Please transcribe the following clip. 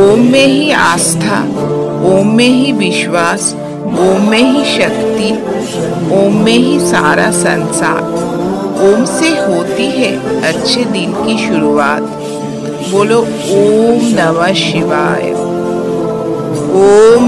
ओम में ही आस्था, ओम में ही विश्वास, ओम में ही शक्ति, ओम में ही सारा संसार। ओम से होती है अच्छे दिन की शुरुआत। बोलो, ओम नमः शिवाय।